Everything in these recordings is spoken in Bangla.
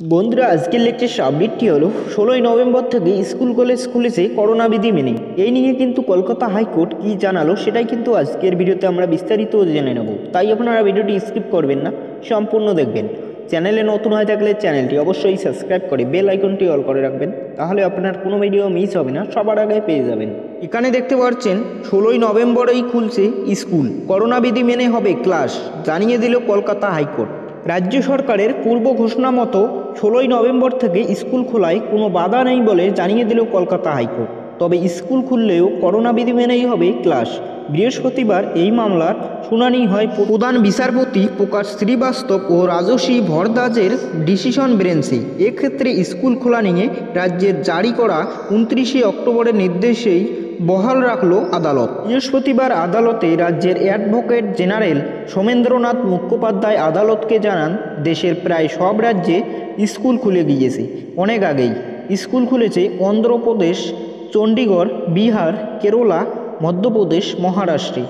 বন্ধুরা, আজকের লেকচার আপডেটটি হলো, ষোলোই নভেম্বর থেকে স্কুল কলেজ খুলেছে করোনা বিধি মেনে। এই নিয়ে কিন্তু কলকাতা হাইকোর্ট কি জানালো, সেটাই কিন্তু আজকের ভিডিওতে আমরা বিস্তারিত জেনে নেব। তাই আপনারা ভিডিওটি স্কিপ করবেন না, সম্পূর্ণ দেখবেন। চ্যানেলে নতুন হয়ে থাকলে চ্যানেলটি অবশ্যই সাবস্ক্রাইব করে বেল আইকনটি অল করে রাখবেন, তাহলে আপনার কোনো ভিডিও মিস হবে না, সবার আগে পেয়ে যাবেন। এখানে দেখতে পাচ্ছেন, ষোলোই নভেম্বরেই খুলছে স্কুল করোনা বিধি মেনে হবে ক্লাস জানিয়ে দিল কলকাতা হাইকোর্ট। রাজ্য সরকারের পূর্ব ঘোষণা মতো ষোলোই নভেম্বর থেকে স্কুল খোলায় কোনো বাধা নেই বলে জানিয়ে দিল কলকাতা হাইকোর্ট। তবে স্কুল খুললেও করোনা বিধি মেনেই হবে ক্লাস। বৃহস্পতিবার এই মামলার শুনানি হয় প্রধান বিচারপতি প্রকাশ শ্রীবাস্তব ও রাজস্বী ভরদ্বাজের ডিসিশন বেঞ্চে। এক্ষেত্রে স্কুল খোলা নিয়ে রাজ্যের জারি করা উনত্রিশে অক্টোবরের নির্দেশেই বহাল রাখল আদালত। বৃহস্পতিবার আদালতে রাজ্যের অ্যাডভোকেট জেনারেল সোমেন্দ্রনাথ মুখোপাধ্যায় আদালতকে জানান, দেশের প্রায় সব রাজ্যে স্কুল খুলে গিয়েছে। অনেক আগেই স্কুল খুলেছে অন্ধ্রপ্রদেশ, চণ্ডীগড়, বিহার, কেরলা, মধ্যপ্রদেশ, মহারাষ্ট্রে।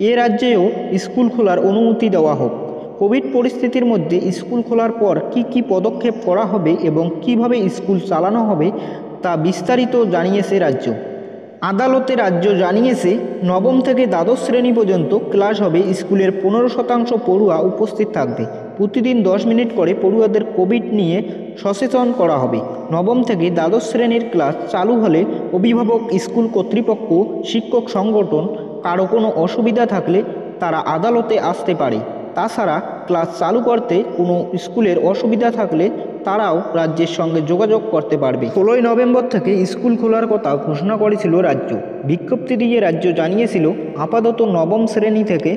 এ রাজ্যেও স্কুল খোলার অনুমতি দেওয়া হোক। কোভিড পরিস্থিতির মধ্যে স্কুল খোলার পর কি কি পদক্ষেপ করা হবে এবং কীভাবে স্কুল চালানো হবে তা বিস্তারিত জানিয়েছে রাজ্য। আদালতে রাজ্য জানিয়েছে, নবম থেকে দ্বাদশ শ্রেণি পর্যন্ত ক্লাস হবে স্কুলের পনেরো শতাংশ পড়ুয়া উপস্থিত থাকবে। প্রতিদিন দশ মিনিট করে পড়ুয়াদের কোভিড নিয়ে সচেতন করা হবে। নবম থেকে দ্বাদশ শ্রেণির ক্লাস চালু হলে অভিভাবক স্কুল কর্তৃপক্ষ, শিক্ষক সংগঠন, কারও কোনো অসুবিধা থাকলে তারা আদালতে আসতে পারে। তাছাড়া ক্লাস চালু করতে কোনো স্কুলের অসুবিধা থাকলে তারাও রাজ্যের সঙ্গে যোগাযোগ করতে পারবে। ষোলোই নভেম্বর থেকে স্কুল খোলার কথা ঘোষণা করেছিল রাজ্য। বিজ্ঞপ্তি দিয়ে রাজ্য জানিয়েছিল, আপাতত নবম শ্রেণি থেকে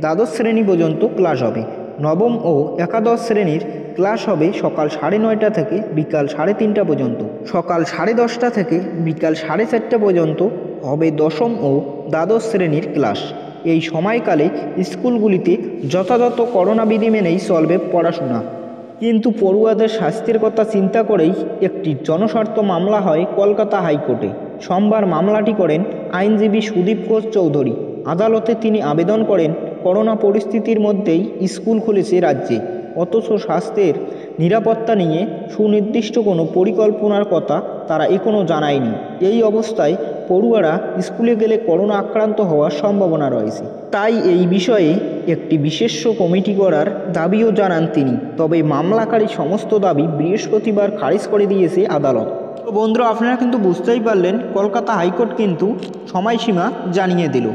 দ্বাদশ শ্রেণি পর্যন্ত ক্লাস হবে। নবম ও একাদশ শ্রেণির ক্লাস হবে সকাল সাড়ে নয়টা থেকে বিকাল সাড়ে তিনটা পর্যন্ত। সকাল সাড়ে দশটা থেকে বিকাল সাড়ে চারটা পর্যন্ত হবে দশম ও দ্বাদশ শ্রেণির ক্লাস। এই সময়কালে স্কুলগুলিতে যথাযথ করোনা বিধি মেনেই চলবে পড়াশোনা। কিন্তু পড়ুয়াদের স্বাস্থ্যের কথা চিন্তা করেই একটি জনস্বার্থ মামলা হয় কলকাতা হাইকোর্টে। সোমবার মামলাটি করেন আইনজীবী সুদীপ ঘোষ চৌধুরী। আদালতে তিনি আবেদন করেন, করোনা পরিস্থিতির মধ্যেই স্কুল খুলেছে রাজ্যে। অথচ স্বাস্থ্যের নিরাপত্তা নিয়ে সুনির্দিষ্ট কোনো পরিকল্পনার কথা তারা এখনও জানায়নি। এই অবস্থায় পড়ুয়ারা স্কুলে গেলে করোনা আক্রান্ত হওয়ার সম্ভাবনা রয়েছে। তাই এই বিষয়ে একটি বিশেষ কমিটি করার দাবিও জানান তিনি। তবে মামলাকারী সমস্ত দাবি বৃহস্পতিবার খারিজ করে দিয়েছে আদালত। তো বন্ধুরা, আপনারা কিন্তু বুঝতেই পারলেন, কলকাতা হাইকোর্ট কিন্তু সময়সীমা জানিয়ে দিল।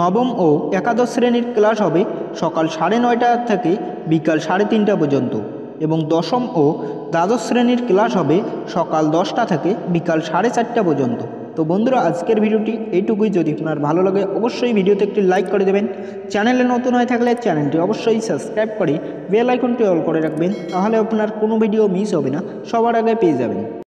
নবম ও একাদশ শ্রেণির ক্লাস হবে সকাল সাড়ে নয়টা থেকে বিকাল সাড়ে তিনটা পর্যন্ত এবং দশম ও দ্বাদশ শ্রেণির ক্লাস হবে সকাল দশটা থেকে বিকাল সাড়ে চারটা পর্যন্ত। তো বন্ধুরা, আজকের ভিডিওটি এইটুকুই। যদি আপনার ভালো লাগে, অবশ্যই ভিডিওতে একটি লাইক করে দেবেন। চ্যানেলে নতুন হয়ে থাকলে চ্যানেলটি অবশ্যই সাবস্ক্রাইব করে বেল আইকনটি অল করে রাখবেন। তাহলে আপনার কোনো ভিডিও মিস হবে না, সবার আগে পেয়ে যাবেন।